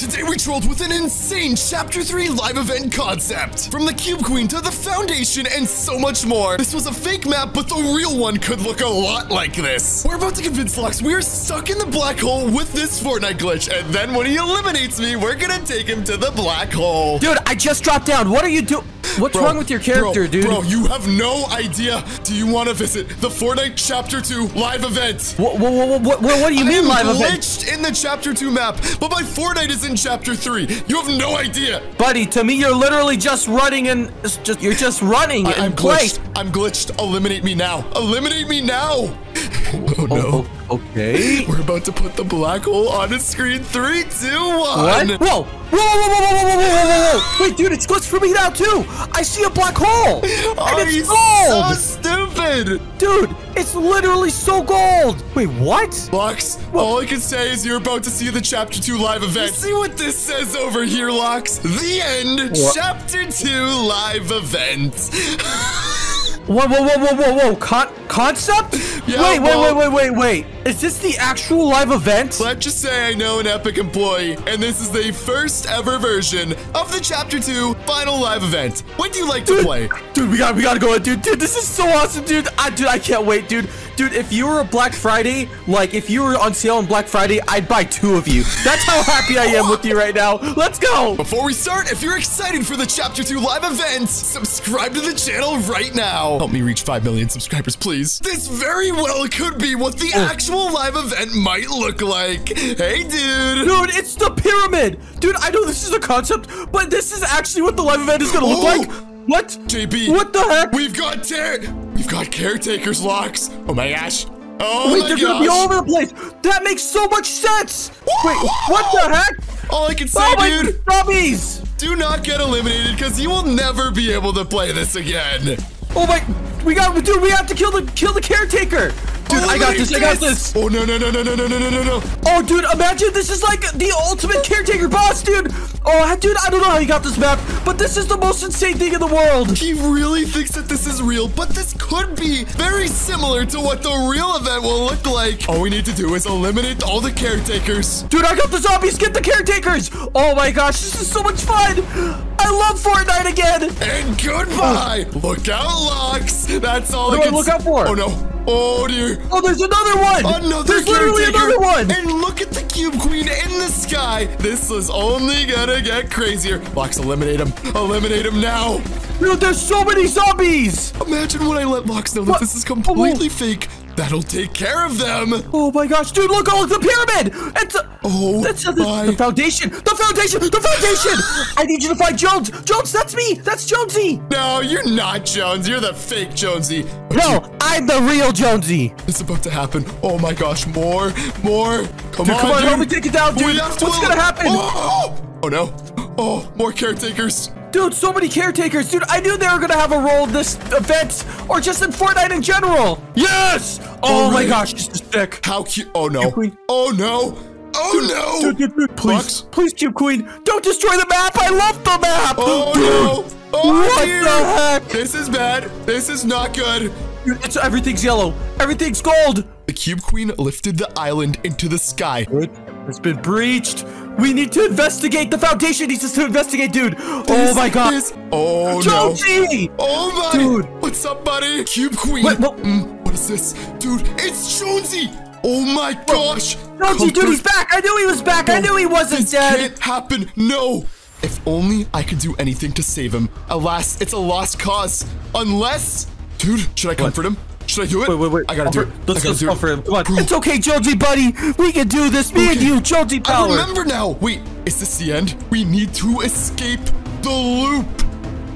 Today we trolled with an insane Chapter 3 live event concept. From the Cube Queen to the Foundation and so much more. This was a fake map, but the real one could look a lot like this. We're about to convince Lox we are stuck in the black hole with this Fortnite glitch, and then when he eliminates me, we're gonna take him to the black hole. Dude, I just dropped down. What are you doing? What's Bro, wrong with your character, bro, dude? Bro, you have no idea. Do you want to visit the Fortnite Chapter 2 live event? What, what, what, what, what, do you I mean live event? I am glitched in the Chapter 2 map, but my Fortnite is in Chapter 3. You have no idea. Buddy, to me, you're literally just running and it's just you're just running I, in I'm place. glitched. I'm glitched. Eliminate me now. Eliminate me now. Oh no. Oh, oh, Okay. We're about to put the black hole on its screen. Three, two, one. What? Whoa. Whoa, whoa, whoa, whoa, whoa, whoa, whoa, whoa. Wait, dude, it's glitched for me now, too. I see a black hole. And Are it's you gold. so stupid? Dude, it's literally so gold. Wait, what? Lox, what? all I can say is you're about to see the Chapter 2 live event. You see what this says over here, Lox? The end. What? Chapter 2 live event. Whoa! Whoa! Whoa! Whoa! Whoa! Whoa! Con concept? Yeah, wait! Wait! well- Wait! Wait! Wait! Wait! Is this the actual live event? Let's just say I know an Epic employee, and this is the first ever version of the Chapter 2 final live event. When do you like to play? Dude, we got we gotta go, dude. Dude, this is so awesome, dude. I dude, I can't wait, dude. Dude, if you were a Black Friday, like if you were on sale on Black Friday, I'd buy two of you. That's how happy I am with you right now. Let's go. Before we start, if you're excited for the Chapter 2 live event, subscribe to the channel right now. Help me reach 5 million subscribers, please. This very well could be what the oh. actual live event might look like. Hey, dude. Dude, it's the pyramid. Dude, I know this is a concept, but this is actually what the live event is gonna look Oh. like. What? JB. What the heck? We've got ter- We've got caretakers locks. Oh my gosh. Oh Wait, my they're gosh. gonna be all over the place. That makes so much sense. Wait, what the heck? All I can say, Oh my dude, zombies! do not get eliminated because you will never be able to play this again. Oh my, we got, dude, we have to kill the kill the caretaker. Dude, I got this. I got this. Oh no no no no no no no no no. Oh, dude, imagine this is like the ultimate caretaker boss, dude. Oh, dude, I don't know how you got this map, but this is the most insane thing in the world. He really thinks that this is real, but this could be very similar to what the real event will look like. All we need to do is eliminate all the caretakers. Dude, I got the zombies. Get the caretakers. Oh my gosh, this is so much fun. I love Fortnite again. And goodbye. Look out, Lox. That's all What I do I can look out for? Oh no. Oh dear. Oh, there's another one. Another There's literally another one. And look at the Cube Queen in the sky. This is only gonna get crazier. Lox, eliminate him. Eliminate him now. Dude, there's so many zombies. Imagine when I let Lox know that What? this is completely oh. fake. That'll take care of them. Oh my gosh, dude, look, oh, look, the pyramid! It's a, Oh that's a, my- the, foundation! The foundation! The foundation! I need you to find Jones! Jones, that's me! That's Jonesy! No, you're not Jones. You're the fake Jonesy. But No, I'm the real Jonesy! It's about to happen. Oh my gosh, more, more. Come Dude, on, come on, dude. help me take it down, dude. have to What's gonna happen? Oh, oh no. Oh, more caretakers. Dude, so many caretakers! Dude, I knew they were gonna have a role in this event, or just in Fortnite in general! Yes! Oh my gosh, this is sick! How cute. Oh no. Oh no. Oh no. Dude, dude, dude, please, Lox? please, Cube Queen, don't destroy the map! I love the map! Oh dude, no. Oh what dear. the heck? This is bad. This is not good. Dude, it's, everything's yellow. Everything's gold. The Cube Queen lifted the island into the sky. It's been breached. We need to investigate. The foundation needs us to investigate, dude. oh my god. is- oh no. Jonesy! Oh my! Dude. What's up, buddy? Cube Queen! Wait, what- Mm, what is this? Dude, it's Jonesy! Oh my gosh! Jonesy, dude, he's back. I knew he was back. I knew he wasn't this dead. can't happen! No! If only I could do anything to save him. Alas, it's a lost cause. Unless... Dude, should I comfort him? Should I do it? Wait, wait, wait. I gotta do it. Let's do go it. for him. Come on. Bro, It's okay, Jonesy, buddy. We can do this. Me and you, Jonesy Power! I remember now! Wait, is this the end? We need to escape the loop!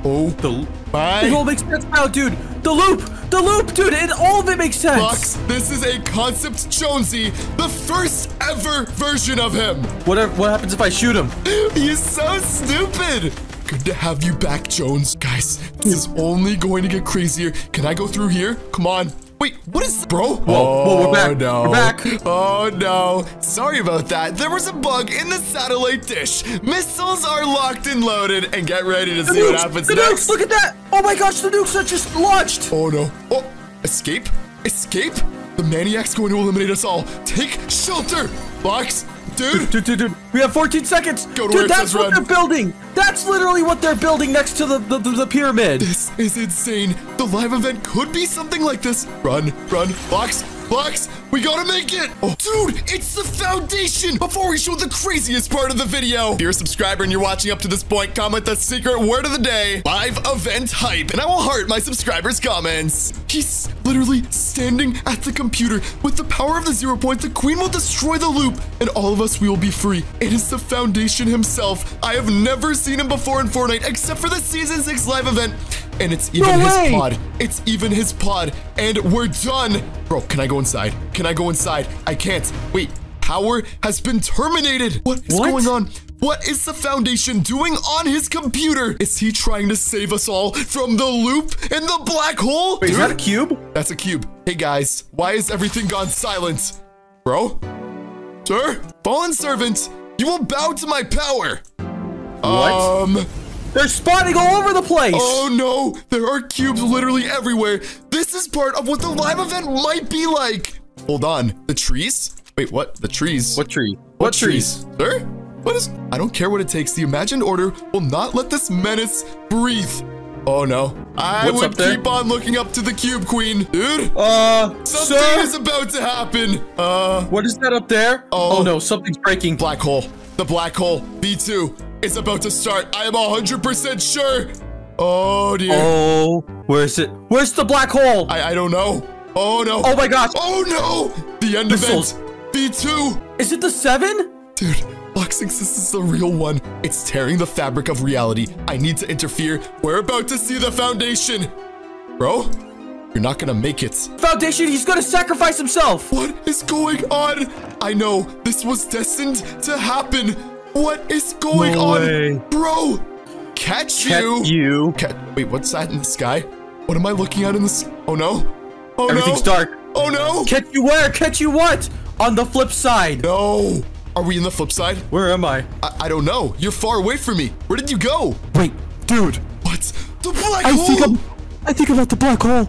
Oh, The, my... it all makes sense now, dude. The loop. The loop, dude. It, all of it makes sense. Lox, this is a Concept Jonesy, the first ever version of him. What, what happens if I shoot him? He's so stupid. Good to have you back, Jones. Guys, this is only going to get crazier. Can I go through here? Come on. Wait, what is bro? Whoa, whoa, we're back. Oh, no. We're back. Oh no. Sorry about that. There was a bug in the satellite dish. Missiles are locked and loaded, and get ready to The see what nukes. happens The next. nukes. Look at that. Oh my gosh, the nukes are just launched. Oh no. Oh, escape? Escape? The maniac's going to eliminate us all. Take shelter. Box, dude. Dude, dude, dude. We have 14 seconds. Go to dude, that's what run. they're building. That's literally what they're building next to the, the, the, the pyramid. This is insane. The live event could be something like this. Run, run, box, box. We gotta make it. Oh, dude, it's the foundation. Before we show the craziest part of the video, if you're a subscriber and you're watching up to this point, comment the secret word of the day, live event hype, and I will heart my subscribers' comments. He's literally standing at the computer. With the power of the zero point, the queen will destroy the loop, and all of us we will be free. It is the foundation himself. I have never seen him before in Fortnite, except for the season six live event. And it's even No his way. pod. It's even his pod. And we're done. Bro, can I go inside? Can I go inside? I can't. Wait, power has been terminated. What is What? going on? What is the Foundation doing on his computer? Is he trying to save us all from the loop and the black hole? Wait, is that a cube? that's a cube. Hey guys, why is everything gone silent? Bro? Sir? Fallen servant, you will bow to my power. What? Um, They're spawning all over the place. Oh no, there are cubes literally everywhere. This is part of what the live event might be like. Hold on, the trees? Wait, what? The trees? What tree? What trees? Sir? What is? I don't care what it takes. The imagined order will not let this menace breathe. Oh no. I What's would up there? keep on looking up to the cube queen. Dude, Uh, something sir? is about to happen. Uh, What is that up there? Oh. Oh, no, something's breaking. black hole. The black hole, B2, is about to start. I am 100% sure. Oh dear. Oh, where is it? Where's the black hole? I, I don't know. Oh no. oh my gosh. Oh no! The end Missiles. event. B2. Is it the seven? Dude, Boxing this is the real one. It's tearing the fabric of reality. I need to interfere. We're about to see the foundation. Bro, you're not gonna make it. Foundation, he's gonna sacrifice himself. What is going on? I know this was destined to happen. What is going No on? way. Bro, catch, you. Catch you. Ca- Wait, what's that in the sky? What am I looking at in the s- Oh no. Oh Everything's no. dark. Oh no. Catch you where? Catch you what? On the flip side. No. Are we in the flip side? Where am I? I, I don't know. You're far away from me. Where did you go? Wait, dude. What? The black I hole. think I'm. I think I'm at the black hole.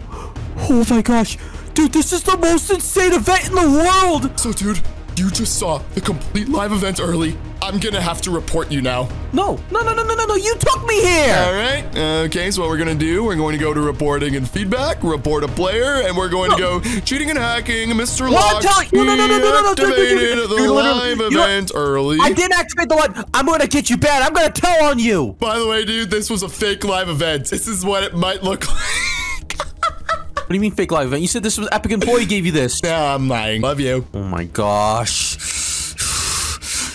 Oh my gosh, dude, this is the most insane event in the world. So, dude, you just saw the complete live event early. I'm gonna have to report you now. No, no, no, no, no, no, no. You took me here. All right. Okay. So what we're gonna do? We're going to go to reporting and feedback. Report a player, and we're going to go cheating and hacking. Mr. What? Locke no, no, no, no, no, no, no, activated the live you know what? event early. I didn't activate the one. I'm gonna get you bad. I'm gonna tell on you. By the way, dude, this was a fake live event. This is what it might look like. What do you mean fake live event? You said this was Epic Employee gave you this. nah, I'm lying. Love you. Oh my gosh.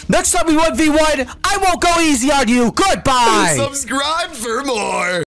Next time we 1v1, I won't go easy on you. Goodbye. Subscribe for more.